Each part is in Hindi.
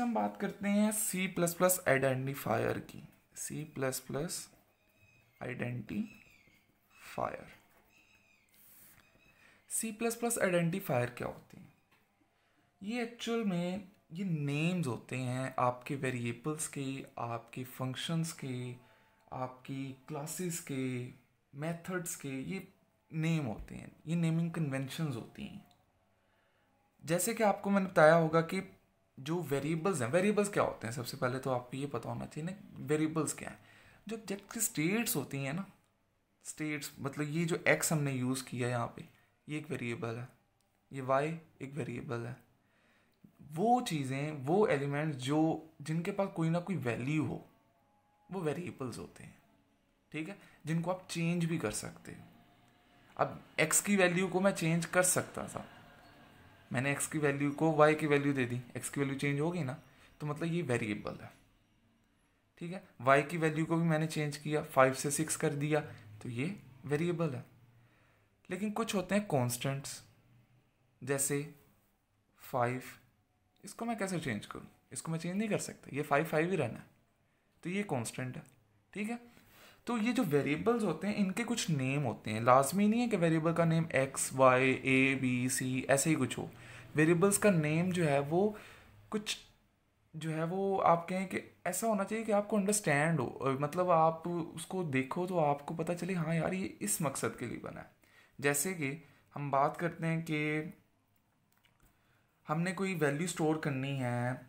करते हैं सी प्लस प्लस आइडेंटिफायर की। C plus plus identifier C plus plus identifier क्या होते हैं? ये एक्चुअल में ये नेम्स होते हैं आपके वेरिएबल्स के, आपके फ़ंक्शंस के, आपकी क्लासेस के मेथड्स के, ये नेम होते हैं। ये नेमिंग कन्वेंशंस होती हैं। जैसे कि आपको मैंने बताया होगा कि जो वेरिएबल्स हैं वेरिएबल्स क्या होते हैं? सबसे पहले तो आपको ये पता होना चाहिए ना वेरिएबल्स क्या हैं? जो ऑब्जेक्ट की स्टेट्स होती हैं ना स्टेट्स मतलब ये जो एक्स हमने यूज़ किया यहाँ पे, ये एक वेरिएबल है, ये वाई एक वेरिएबल है। वो चीज़ें, वो एलिमेंट्स जो जिनके पास कोई ना कोई वैल्यू हो, वो वेरिएबल्स होते हैं, ठीक है? जिनको आप चेंज भी कर सकते हो। अब एक्स की वैल्यू को मैं चेंज कर सकता था मैंने एक्स की वैल्यू को वाई की वैल्यू दे दी। एक्स की वैल्यू चेंज होगी ना तो मतलब ये वेरिएबल है। ठीक है? वाई की वैल्यू को भी मैंने चेंज किया फाइव से सिक्स कर दिया तो ये वेरिएबल है। लेकिन कुछ होते हैं कॉन्स्टेंट्स जैसे फाइव इसको मैं कैसे चेंज करूँ? इसको मैं चेंज नहीं कर सकता। ये फाइव फाइव ही रहना है। तो ये कॉन्स्टेंट है। ठीक है? तो ये जो वेरिएबल्स होते हैं, इनके कुछ नेम होते हैं। लाजमी नहीं है कि वेरिएबल का name X Y A B C ऐसे ही कुछ हो। वेरिएबल्स का नेम जो है वो कुछ, जो है वो आप कहें कि ऐसा होना चाहिए कि आपको अंडरस्टैंड हो। मतलब आप उसको देखो तो आपको पता चले हाँ यार, ये इस मकसद के लिए बना है। जैसे कि हम बात करते हैं कि हमने कोई वैल्यू स्टोर करनी है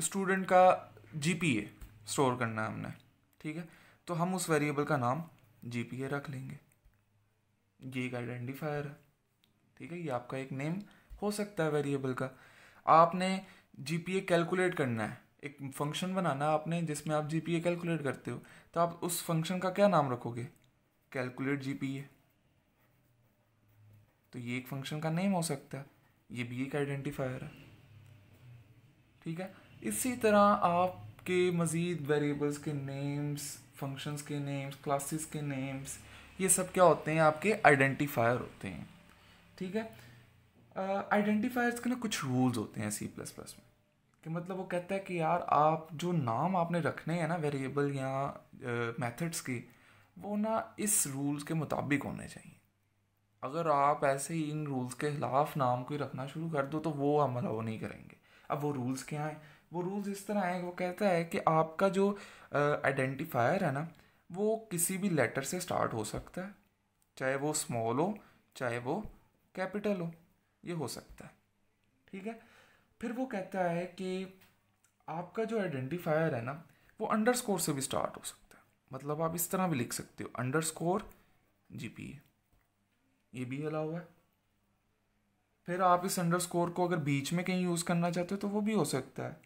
स्टूडेंट का जीपीए स्टोर करना है हमने, ठीक है? तो हम उस वेरिएबल का नाम जीपीए रख लेंगे। ये एक आइडेंटिफायर है, ठीक है? ये आपका एक नेम हो सकता है वेरिएबल का। आपने जीपीए कैलकुलेट करना है। एक फ़ंक्शन बनाना है आपने, जिसमें आप जीपीए कैलकुलेट करते हो। तो आप उस फ़ंक्शन का क्या नाम रखोगे? कैलकुलेट जीपीए तो ये एक फ़ंक्शन का नेम हो सकता है। ये भी एक आइडेंटिफायर है। ठीक है? इसी तरह आपके मज़ीद वेरिएबल्स के नेम्स फ़ंक्शंस के नेम्स क्लासेस के नेम्स ये सब क्या होते हैं? आपके आइडेंटिफायर होते हैं। ठीक है? आइडेंटिफायर्स uh, के ना कुछ रूल्स होते हैं सी प्लस प्लस में। कि मतलब वो कहता है कि यार आप जो नाम आपने रखने हैं ना वेरिएबल या मेथड्स के वो ना इस रूल्स के मुताबिक होने चाहिए। अगर आप ऐसे ही इन रूल्स के खिलाफ नाम कोई रखना शुरू कर दो तो वो हम वो नहीं करेंगे। अब वो रूल्स क्या हैं? वो रूल्स इस तरह हैं, वो कहता है कि आपका जो आइडेंटिफायर है ना, वो किसी भी लेटर से स्टार्ट हो सकता है। चाहे वो स्मॉल हो, चाहे वो कैपिटल हो, ये हो सकता है। ठीक है? फिर वो कहता है कि आपका जो आइडेंटिफायर है ना, वो अंडर स्कोर से भी स्टार्ट हो सकता है। मतलब आप इस तरह भी लिख सकते हो अंडर स्कोर जी पी ये भी अलाउ है। फिर आप इस अंडर स्कोर को अगर बीच में कहीं यूज़ करना चाहते हो तो वो भी हो सकता है।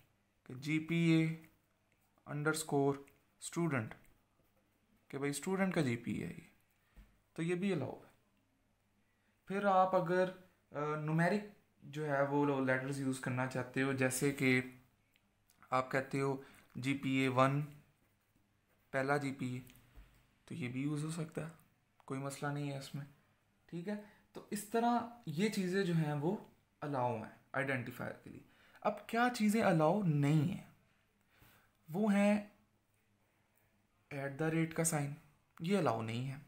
G P A underscore student कि भाई स्टूडेंट का जी पी ए है ये। तो ये भी अलाउ है। फिर आप अगर नुमेरिक जो है वो लेटर्स यूज़ करना चाहते हो, जैसे कि आप कहते हो जी पी ए वन पहला जी पी ए तो ये भी यूज़ हो सकता है। कोई मसला नहीं है इसमें। ठीक है? तो इस तरह ये चीज़ें जो हैं वो अलाउ हैं आइडेंटिफायर के लिए। अब क्या चीज़ें अलाउ नहीं हैं? वो हैं एट द रेट का साइन। ये अलाउ नहीं है।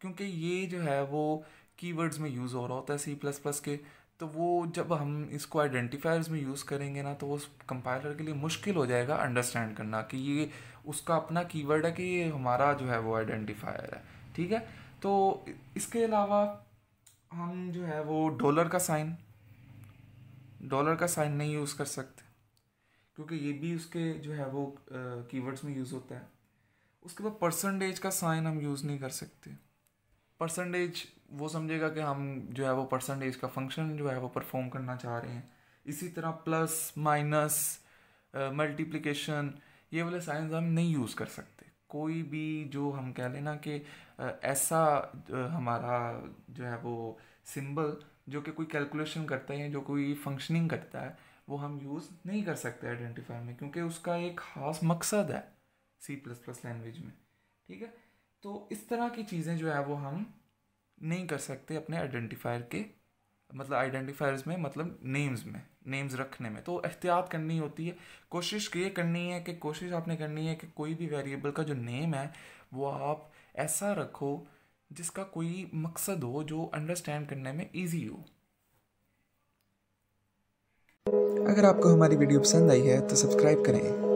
क्योंकि ये जो है वो कीवर्ड्स में यूज़ हो रहा होता है सी प्लस प्लस के। तो वो जब हम इसको आइडेंटिफायर्स में यूज़ करेंगे ना तो वो कंपाइलर के लिए मुश्किल हो जाएगा अंडरस्टैंड करना कि ये उसका अपना कीवर्ड है कि ये हमारा जो है वो आइडेंटिफायर है। ठीक है? तो इसके अलावा हम जो है वो डॉलर का साइन डॉलर का साइन नहीं यूज़ कर सकते। क्योंकि ये भी उसके जो है वो कीवर्ड्स में यूज़ होता है। उसके बाद परसेंटेज का साइन हम यूज़ नहीं कर सकते। परसेंटेज वो समझेगा कि हम जो है वो परसेंटेज का फ़ंक्शन जो है वो परफॉर्म करना चाह रहे हैं। इसी तरह प्लस माइनस मल्टीप्लिकेशन ये वाले साइंस हम नहीं यूज़ कर सकते। कोई भी जो हम कह लेना कि ऐसा हमारा जो है वो सिंबल जो कि कोई कैलकुलेशन करता है जो कोई फंक्शनिंग करता है, वो हम यूज़ नहीं कर सकते आइडेंटिफाई में, क्योंकि उसका एक ख़ास मकसद है सी प्लस प्लस लैंग्वेज में। ठीक है? तो इस तरह की चीज़ें जो है, वो हम नहीं कर सकते अपने आइडेंटिफायर के मतलब आइडेंटिफायर्स में मतलब नेम्स में नेम्स रखने में। तो एहतियात करनी होती है, कोशिश ये करनी है कि, कोशिश आपने करनी है कि कोई भी वेरिएबल का जो नेम है, वो आप ऐसा रखो जिसका कोई मकसद हो, जो अंडरस्टैंड करने में इजी हो। अगर आपको हमारी वीडियो पसंद आई है तो सब्सक्राइब करें।